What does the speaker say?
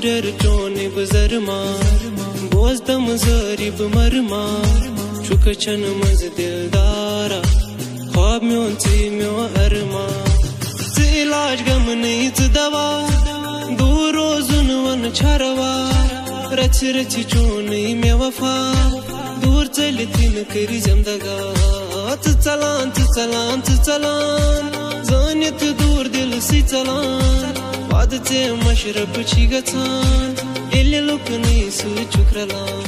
جانب زرما بوزدم زارب مرما چو کچنم از دلدارا خواب میون تی میون ارما تی علاج غم نی تی دوا دور روزن ون چروا رچ رچ چونی می وفا دور چلی تین کری زندگا تی چلان تی چلان تی چلان مشرب چې ګڅان اله لوکني سوچ کرلا